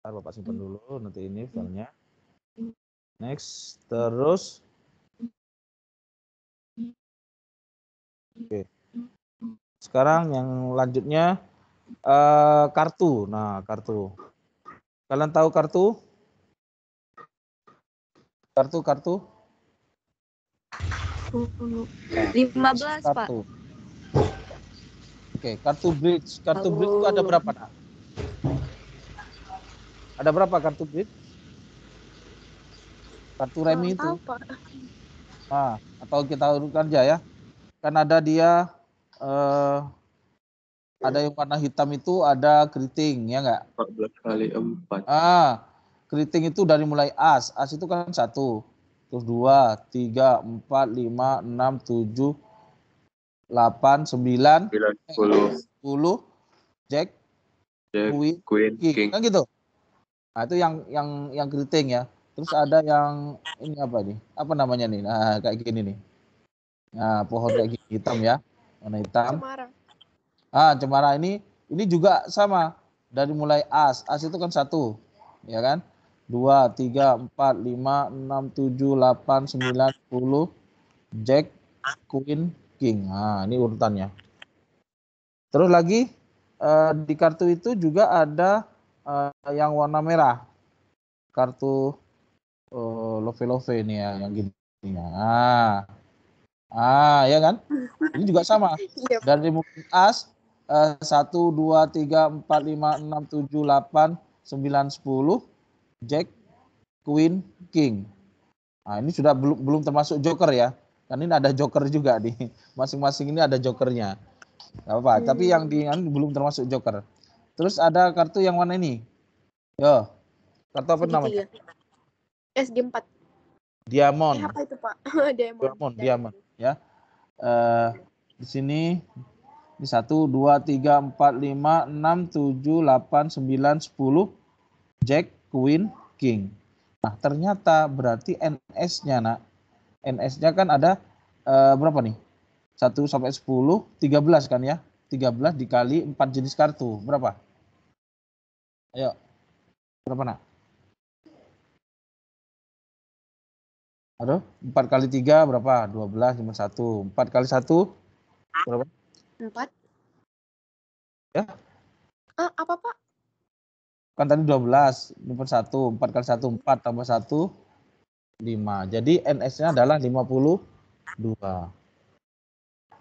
Ntar Bapak simpan dulu nanti ini filenya. Next, terus. Oke. Sekarang yang lanjutnya eh, kartu. Nah, kartu. Kalian tahu kartu? Kartu, kartu. 15, Pak. Kartu. Oke, kartu bridge. Kartu bridge itu ada berapa, Nak? Ada berapa kartu bridge? Kartu remi itu. Pak. Ah, atau kita urutkan aja ya. Kan ada dia eh ada yang warna hitam itu ada keriting, ya enggak? 14 kali 4. Ah, keriting itu dari mulai as. As itu kan satu, terus dua, tiga, empat, lima, enam, tujuh, delapan, sembilan, 90. sepuluh, Jack, Jack, Queen, Queen, King. King. Kan gitu. Nah, itu yang yang yang keriting ya. Terus ada yang ini apa nih? Apa namanya nih? Nah, kayak gini nih. Nah, pohon kayak gini hitam ya. Warna hitam. Cemara. Ah, cemara ini ini juga sama. Dari mulai as. As itu kan satu. Ya kan? Dua, tiga, empat, lima, enam, tujuh, delapan, sembilan, sepuluh. Jack, Queen, King. Nah, ini urutannya. Terus lagi eh, di kartu itu juga ada eh, yang warna merah. Kartu eh, Love Love ini ya, yang gini. Ah, ah, ya kan? Ini juga sama Iya, dari mungkin as satu dua tiga empat lima enam tujuh delapan sembilan sepuluh Jack Queen King nah ini sudah belum belum termasuk Joker ya kan ini ada Joker juga di masing-masing ini ada Jokernya Gak apa Hmm. tapi yang di yang belum termasuk Joker terus ada kartu yang warna ini yo kartu apa namanya Segitiga. SG4. Diamond Eh, apa itu, Pak? Diamond. Diamond, diamond, ya. Eh di sini di satu, dua, tiga, empat, lima, enam, tujuh, delapan, sembilan, sepuluh, Jack, Queen, King. Nah ternyata berarti NS-nya nak, NS-nya kan ada eh, berapa nih? Satu sampai sepuluh, tiga belas kan ya? 13 dikali empat jenis kartu, berapa? Ayo, berapa nak? Aduh, 4 kali 3 berapa? 12, 51. 4 kali 1 berapa? 4. Ya. Ah, apa, Pak? Kan tadi 12, ini per 1. 4 kali 1, 4 tambah 1, 5. Jadi NS-nya adalah 52.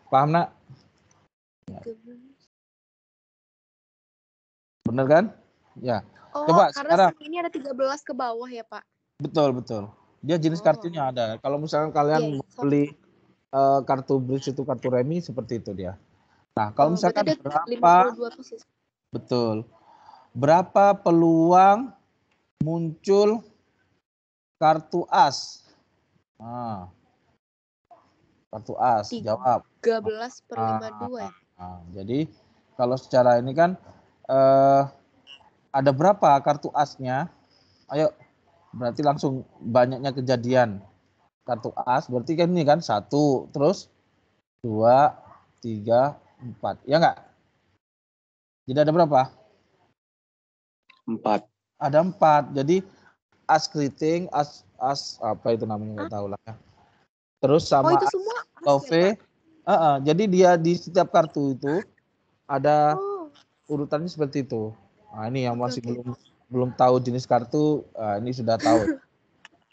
Paham nak? Bener kan? Ya, Oh, Coba karena sekarang. ini ada 13 ke bawah ya, Pak. betul, betul. Dia jenis Oh. kartunya ada. Kalau misalkan kalian mau iya, beli eh, kartu bridge itu kartu remi seperti itu dia. Nah, kalau Oh, misalkan berapa 52 pieces. Betul. Berapa peluang muncul kartu as? Nah, kartu as, Tiga. jawab. 13 per Ah, 52 ya? Nah, jadi kalau secara ini kan eh, ada berapa kartu asnya? Ayo, berarti langsung banyaknya kejadian kartu as. Berarti kan ini kan satu, terus dua, tiga, empat, ya enggak? Jadi ada berapa? 4. Ada empat. Jadi as keriting, as as apa itu namanya nggak tahu lah ya. Terus Oh, sama itu semua as ya. Pak? Heeh, jadi dia di setiap kartu itu ada Oh, urutannya seperti itu. Nah, ini yang masih oke. belum belum tahu jenis kartu, ah, ini sudah tahu.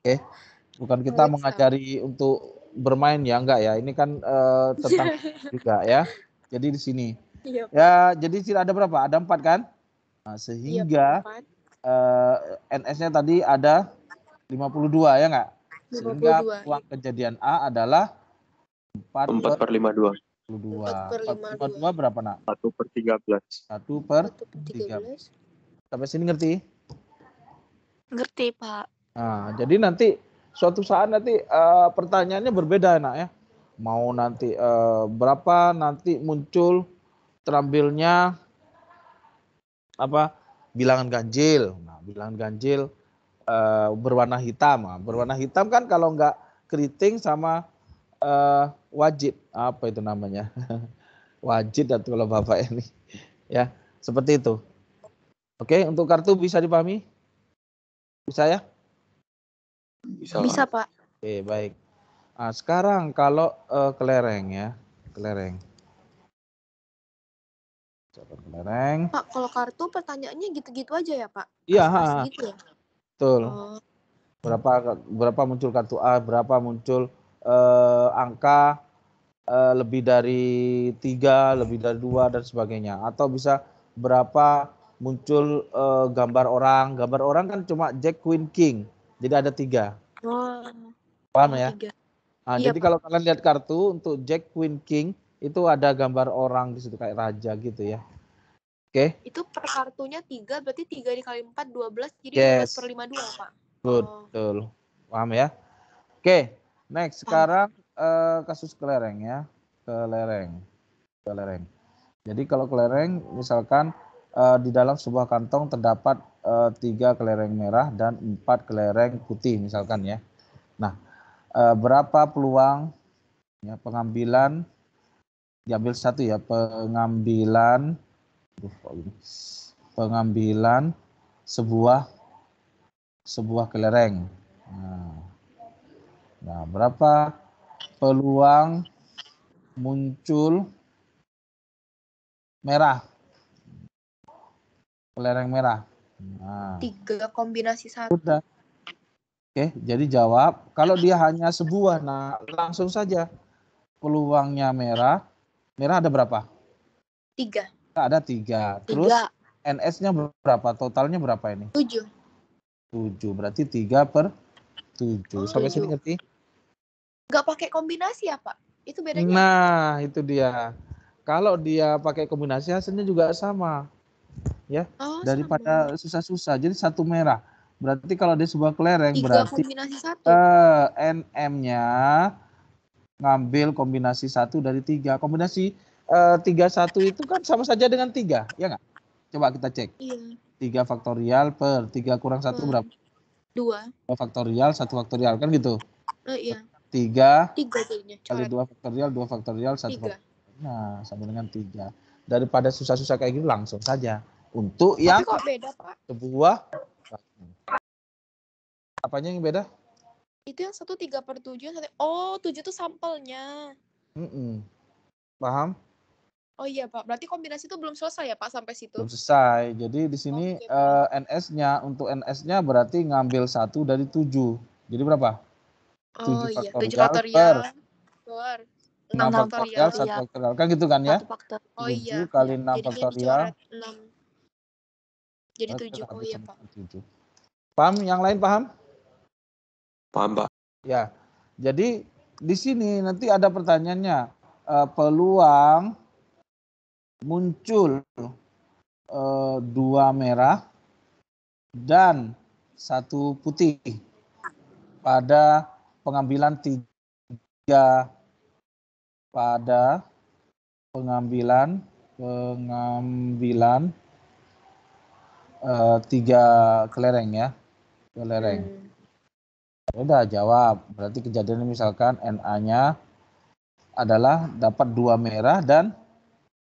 Oke. Bukan kita mengajari untuk bermain ya, enggak ya. Ini kan eh, tentang juga ya. Jadi di sini Iya, Pak. Ya, jadi tidak ada berapa? Ada empat kan? Nah, Iya, sehingga Pak. eh, NS-nya tadi ada 52 ya nggak? Sehingga 52, uang kejadian A adalah 4 Empat per per lima dua. 52. Empat per 52 berapa nak? Satu per tiga belas. 1 per Satu per tiga. 13. sampai sini ngerti? Ngerti, Pak. Nah, jadi nanti suatu saat nanti eh, pertanyaannya berbeda nak ya. Mau nanti eh, berapa nanti muncul terambilnya apa bilangan ganjil. Nah, bilangan ganjil eh, berwarna hitam. Nah, berwarna hitam kan kalau nggak keriting sama eh, wajib apa itu namanya wajib atau kalau bapak ini ya seperti itu. Oke, untuk kartu bisa dipahami? Bisa ya? Bisa. Bisa, Pak. Oke, baik. Nah, sekarang kalau eh, kelereng ya, kelereng. Coba kelereng. Pak, kalau kartu pertanyaannya gitu-gitu aja ya, Pak? Iya, gitu ya? betul. Oh, Berapa berapa muncul kartu A, berapa muncul eh, angka eh, lebih dari tiga, lebih dari dua dan sebagainya. Atau bisa berapa muncul eh, gambar orang. Gambar orang kan cuma Jack, Queen, King. Jadi ada tiga. oh, Paham ya? tiga. Nah, Iya, jadi Pak. kalau kalian lihat kartu untuk Jack, Queen, King itu ada gambar orang di situ kayak raja gitu ya. Oke, Itu per kartunya tiga, berarti tiga dikali empat, dua belas, jadi Yes. 12 per lima dua, Pak. good, Oh. betul. Paham ya? Oke, next sekarang eh, kasus kelereng ya, kelereng, kelereng. Jadi kalau kelereng, misalkan eh, di dalam sebuah kantong terdapat eh, tiga kelereng merah dan empat kelereng putih, misalkan ya. Nah, berapa peluang ya, pengambilan diambil satu ya pengambilan pengambilan sebuah sebuah kelereng. Nah, nah, berapa peluang muncul merah kelereng merah? Nah, Tiga kombinasi satu. sudah. Oke, jadi jawab kalau dia hanya sebuah, nah langsung saja peluangnya merah. Merah ada berapa? Tiga. Ada tiga. Terus Tiga. NS-nya berapa? Totalnya berapa ini? Tujuh. 7. Berarti 3 per 7. Oh, Sampai sini tujuh. ngerti? Nggak pakai kombinasi ya, Pak? Itu bedanya. Nah, itu dia. Kalau dia pakai kombinasi hasilnya juga sama. oh, Daripada susah-susah. Jadi satu merah. Berarti kalau dia sebuah kelereng Tiga berarti kombinasi satu. eh, NM-nya ngambil kombinasi satu dari tiga. Kombinasi eh, tiga satu itu kan sama saja dengan tiga, ya nggak? Coba kita cek. Iya. Tiga faktorial per tiga kurang satu Hmm. berapa? Dua. Dua faktorial, satu faktorial kan gitu. Eh, iya. Tiga Tiga jadinya. kali dua faktorial, dua faktorial, satu Tiga. faktorial. Nah, sama dengan tiga. Daripada susah-susah kayak gini langsung saja. Untuk yang Tapi kok beda, Pak? sebuah apanya yang beda? Itu yang satu tiga per tujuh. satu- Oh, tujuh itu sampelnya. Mm-mm. Paham? Oh iya, Pak. Berarti kombinasi itu belum selesai ya, Pak, sampai situ? Belum selesai. Jadi di sini Oke, eh, NS-nya untuk NS-nya berarti ngambil satu dari tujuh. Jadi berapa? Oh tujuh iya, tujuh faktorial faktorial. Per Enam faktorial, satu iya. faktorial kan gitu kan ya? Faktor. Oh Tujuh iya. kali iya. enam faktorial. Jadi tujuh. Oh habis iya, Pak. tujuh. Paham? Yang lain paham? Paham, Pak. Ya. Jadi di sini nanti ada pertanyaannya eh, peluang muncul eh, dua merah dan satu putih pada pengambilan tiga pada pengambilan pengambilan eh, tiga kelereng ya kelereng. Hmm. Ya Udah jawab. Berarti kejadiannya misalkan NA-nya adalah dapat dua merah dan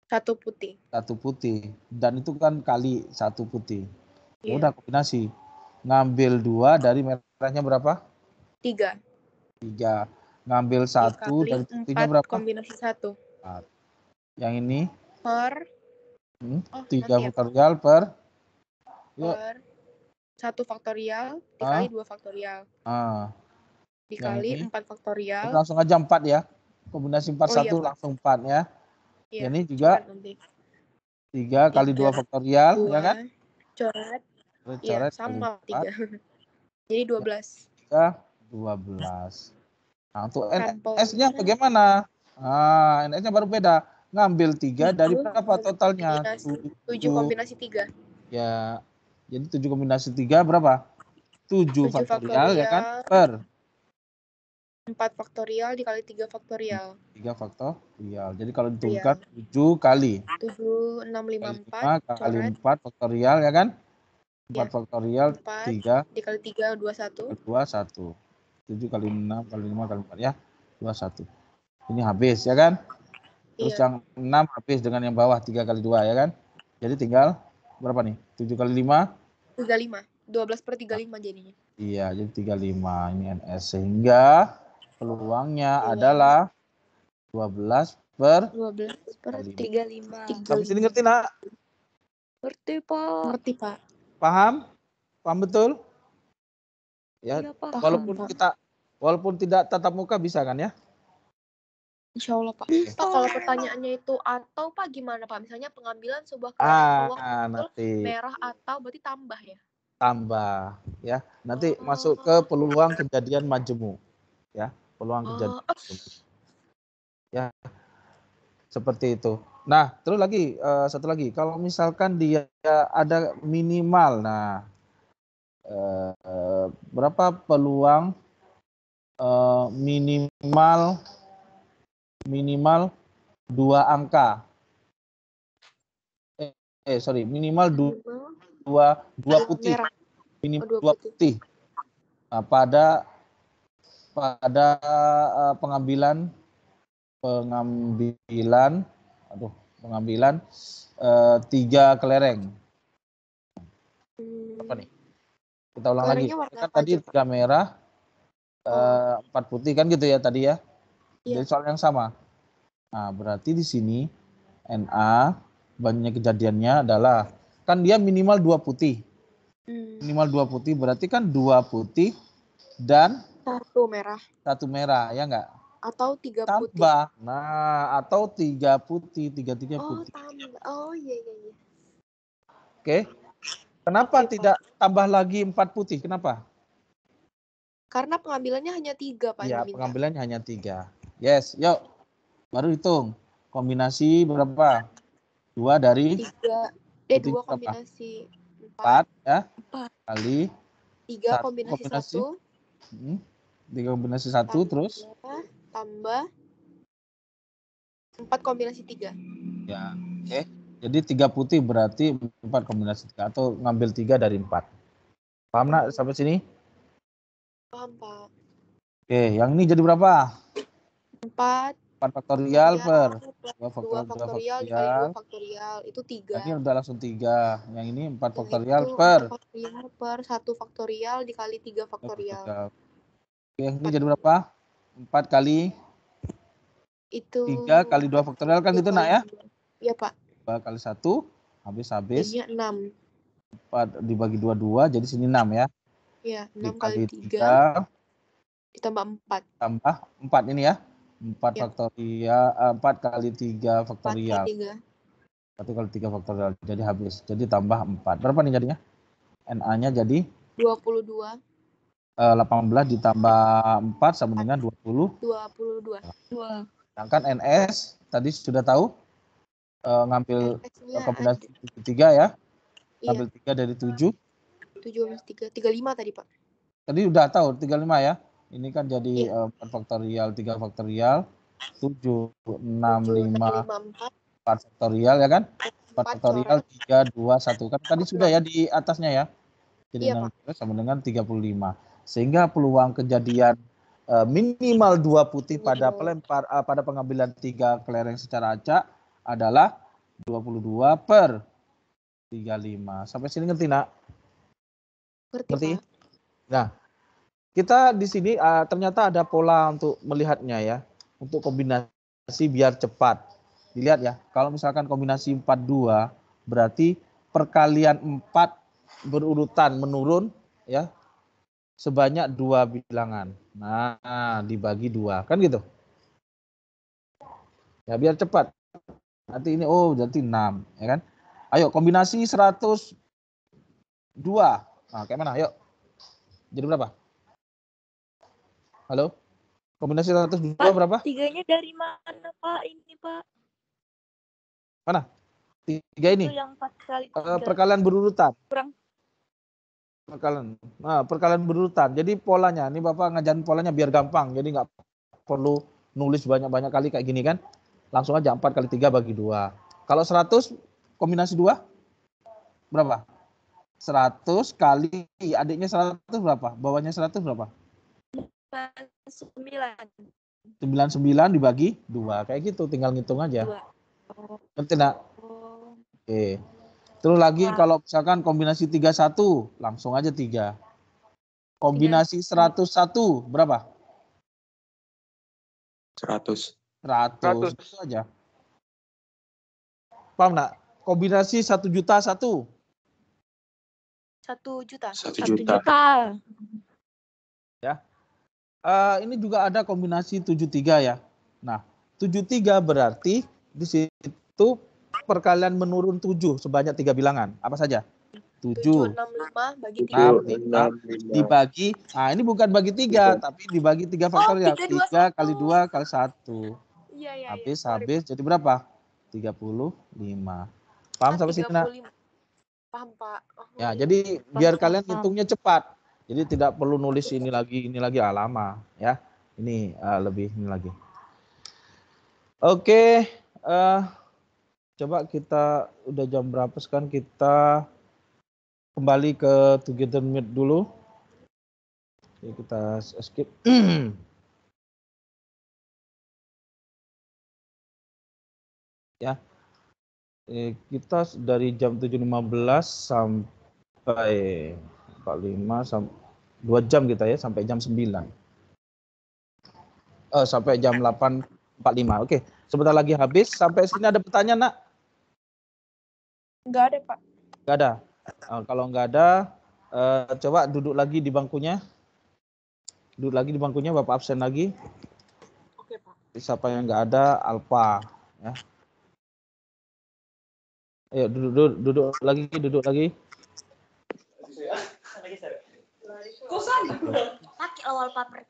Satu putih. satu putih. Dan itu kan kali satu putih. Iya. Udah kombinasi. Ngambil dua dari merahnya berapa? Tiga. Tiga. Ngambil satu dari putihnya empat berapa? kombinasi satu. Yang ini Per. Hmm, Oh, tiga ya, per. Yuk. Per. Satu faktorial dikali dua faktorial. Ah, Dikali empat faktorial. langsung aja empat ya. Kombinasi empat Oh, iya, satu Pak. langsung empat ya. Iya, Ini juga. 3 kali 2 Tiga, faktorial, dua, ya kan? coret, iya sama 4, tiga. Jadi 12. 3, 12. Nah, untuk. NS-nya bagaimana? Ah, NS-nya baru beda. Ngambil 3 dari berapa totalnya? kombinasi. 7 Tujuh. kombinasi 3. Ya, jadi 7 kombinasi 3 berapa? 7 Tujuh faktorial, ya kan? Per 4 faktorial dikali 3 faktorial. 3 faktorial. Jadi kalau Iya. diturunkan 7 kali 7, 6, 5, kali 4. 5 kali coret. 4 faktorial ya kan? 4 Iya. faktorial 4 3 dikali 3, 21. 2 1. 7 kali 6 kali 5 kali 4 ya. 21. Ini habis ya kan? Terus Iya. yang 6 habis dengan yang bawah 3 kali 2 ya kan? Jadi tinggal berapa nih? 7 kali 5 35. 12 per 35 jadinya. Iya, jadi 35 ini NS sehingga peluangnya Peluang. adalah 12 per 12 per Kali 35. Sampai sini ngerti nak? Ngerti, Pak. Ngerti, Pak. Paham? Paham betul? Ya, Iya, Pak. Paham, walaupun Pak. kita walaupun tidak tatap muka bisa kan ya? Insya Allah, Pak. Bisa. Pak, kalau pertanyaannya itu atau Pak gimana, Pak? Misalnya pengambilan sebuah peluang Ah, nanti merah atau berarti tambah ya? tambah ya. Nanti Oh. masuk ke peluang kejadian majemu. Ya, peluang kejadian Oh, majemu. Ya. Seperti itu. Nah, terus lagi eh, satu lagi, kalau misalkan dia ada minimal, nah eh, berapa peluang eh, minimal minimal dua angka? Eh, eh sorry, minimal du- minimal dua dua putih, minimal Oh, dua dua putih. Nah, pada pada eh, pengambilan pengambilan aduh pengambilan eh, tiga kelereng. Hmm, apa nih? Kita ulang lagi. Kelerengnya warna kan tadi tiga merah eh, empat putih kan gitu ya tadi ya Iya. jadi soal yang sama nah berarti di sini NA banyak kejadiannya adalah kan dia minimal dua putih hmm, minimal dua putih berarti kan dua putih dan satu merah satu merah ya enggak atau tiga putih. tambah nah atau tiga putih tiga tiga Oh, putih tambah. Oh, iya iya iya. oke kenapa Oke, Pak. tidak tambah lagi empat putih kenapa Karena pengambilannya hanya tiga, Pak. ya yang diminta. pengambilannya hanya tiga yes yuk baru hitung kombinasi berapa dua dari Tiga. Eh, dua kombinasi empat empat. ya Empat. kali Tiga Satu kombinasi, kombinasi. satu. hmm, tiga kombinasi satu Tambah. terus Tambah. Empat kombinasi tiga. ya oke jadi tiga putih berarti empat kombinasi tiga atau ngambil tiga dari empat paham nak sampai sini Paham, Pak. oke yang ini jadi berapa Empat. empat faktorial per plus dua Dua faktorial dua faktorial dikali faktorial dua faktorial. Itu tiga. ini udah langsung tiga yang ini empat faktorial itu per empat faktorial per satu faktorial dikali tiga faktorial. Oke, ini jadi berapa? 4 kali Itu 3 kali 2 faktorial kan dua gitu kali nak ya? dua. Iya, Pak. 2 kali 1 habis-habis Jadinya enam. 4 dibagi 2 2 jadi sini 6 ya. Iya, enam kali tiga 3 ditambah empat. tambah 4 ini ya. 4 Ya. faktorial eh, 4 kali 3 Empat faktorial. kali tiga. 1 kali 3 faktorial jadi habis. Jadi tambah 4. Berapa nih jadinya? NA-nya jadi Dua puluh dua. eh, 18 ditambah 4 sama dengan 20. Dua puluh dua. Dua. Sedangkan NS tadi sudah tahu eh, ngambil kombinasi ada- tiga ya. Iya, Ngambil 3 dari 7. tujuh minus tiga. Tiga lima tadi, Pak. Tadi udah tahu 35 ya. Ini kan jadi Iya. eh, 4 faktorial, 3 faktorial, 7, 6, Tujuh 5, kali lima empat. 4 faktorial ya kan? 4 Empat faktorial. 3, 2, 1. Kan tadi sudah ya di atasnya ya. Jadi Iya, 6 sama dengan 35. Sehingga peluang kejadian eh, minimal dua putih pada Minimal. pelempar eh, pada pengambilan tiga kelereng secara acak adalah 22 per 35. Sampai sini ngerti nak? Ngerti, Ngerti? Nah, kita di sini uh, ternyata ada pola untuk melihatnya ya, untuk kombinasi biar cepat. Dilihat ya, kalau misalkan kombinasi 42 berarti perkalian 4 berurutan menurun ya sebanyak dua bilangan. Nah, dibagi dua kan gitu. Ya biar cepat. Nanti ini oh berarti 6 ya kan. Ayo kombinasi 102. Nah, kayak mana? Ayo. Jadi berapa? Halo? Kombinasi 102 Pak, berapa? Tiganya dari mana Pak? Ini Pak. Tiga ini. Itu yang empat kali tiga. perkalian berurutan. Kurang. Perkalian. Nah, perkalian berurutan. Jadi polanya, ini Bapak ngajarin polanya biar gampang. Jadi nggak perlu nulis banyak-banyak kali kayak gini kan. Langsung aja 4 kali 3 bagi 2. Kalau 100 kombinasi 2 berapa? 100 kali adiknya 100 berapa? Bawahnya 100 berapa? Sembilan. 99 dibagi 2. Kayak gitu, tinggal ngitung aja. Dua. Oh. Ngerti nggak? oh. Oke. Terus lagi Wah. kalau misalkan kombinasi 31, langsung aja 3. Kombinasi 101 berapa? 100. 100. 100. Itu aja. Paham nggak? Kombinasi 1 juta 1. Satu juta. Satu Satu juta. juta. Eh, ini juga ada kombinasi 73 ya. Nah, 73 berarti di situ perkalian menurun 7 sebanyak tiga bilangan. Apa saja? 7 Tujuh enam lima bagi tiga. Enam, 7, lima, 6, 5. dibagi. Nah, ini bukan bagi 3, tapi dibagi 3 faktorial. tiga, dua, 3 kali satu. 2 kali 1. Iya iya. Habis iya. Habis jadi berapa? 35. Paham Pak. sampai sini? Nak? 35. Paham Pak. Oh, Ya, jadi biar Paham, kalian paham. hitungnya cepat. Jadi tidak perlu nulis ini lagi, ini lagi ah, lama ya. Ini eh, lebih ini lagi. Oke, eh, coba kita udah jam berapa sekarang kita kembali ke Together Meet dulu. Oke, kita skip. ya. Eh, kita dari jam 7.15 sampai 45 sampai 2 jam kita ya sampai jam 9. Eh, sampai jam 8.45. Oke, sebentar lagi habis. Sampai sini ada pertanyaan, Nak? Enggak ada Pak. Enggak ada. Eh, kalau enggak ada, eh, coba duduk lagi di bangkunya. Duduk lagi di bangkunya, Bapak absen lagi. Oke Pak. Siapa yang enggak ada, Alfa. Ya. Ayo duduk, duduk, duduk lagi, duduk lagi. Pakai awal paper